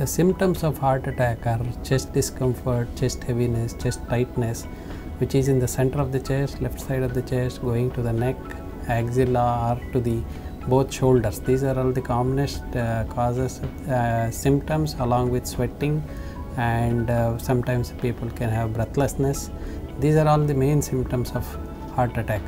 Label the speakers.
Speaker 1: The symptoms of heart attack are chest discomfort, chest heaviness, chest tightness, which is in the center of the chest, left side of the chest, going to the neck, axilla, or to the both shoulders. These are all the commonest uh, causes, uh, symptoms, along with sweating, and uh, sometimes people can have breathlessness. These are all the main symptoms of heart attack.